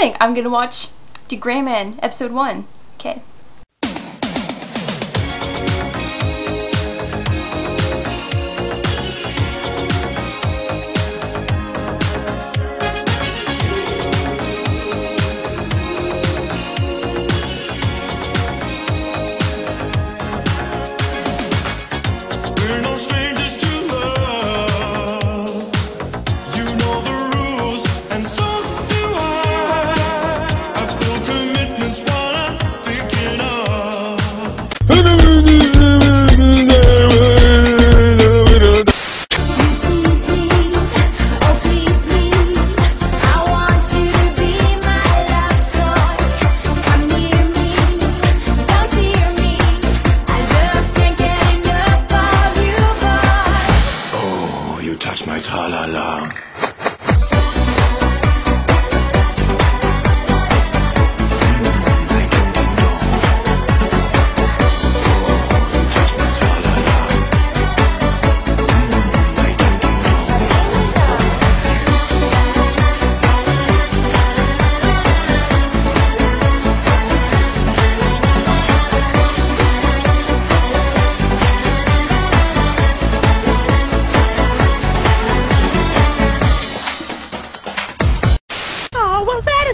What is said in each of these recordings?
Nothing. I'm gonna watch D.Gray-man, episode one. Okay.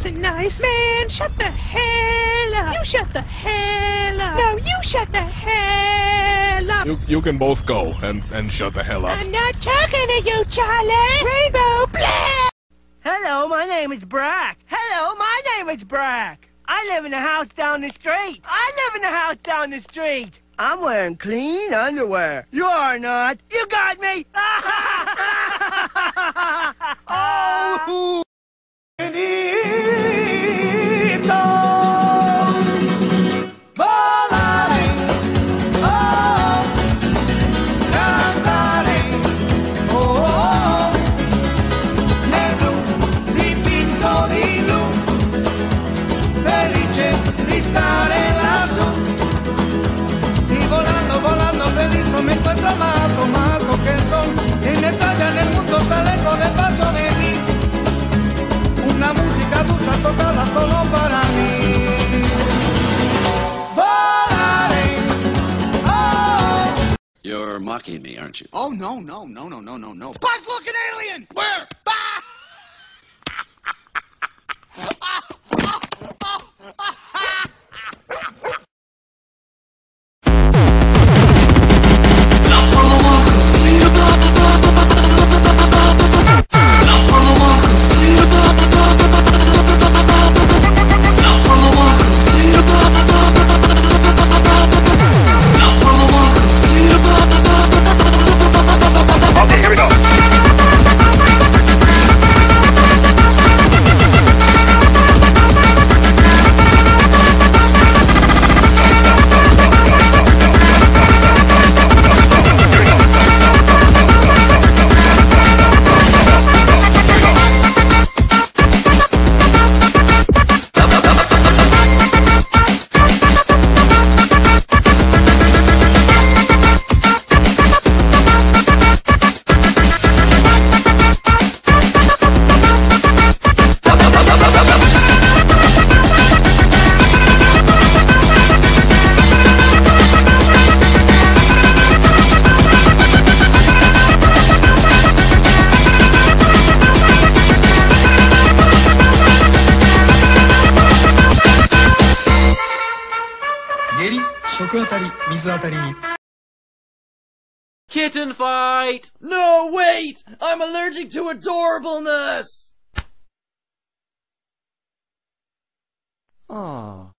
Well, that isn't nice. Man, shut the hell up. You shut the hell up. No, you shut the hell up. You, you can both go and, and shut the hell up. I'm not talking to you, Charlie. Rainbow Black. Hello, my name is Brack. Hello, my name is Brack. I live in a house down the street. I live in a house down the street. I'm wearing clean underwear. You are not. You got me. oh. You're mocking me, aren't you? Oh no no no no no no no! Buzz looking alien! Where? house. Ah! Kitten fight! No, wait! I'm allergic to adorableness! Aw.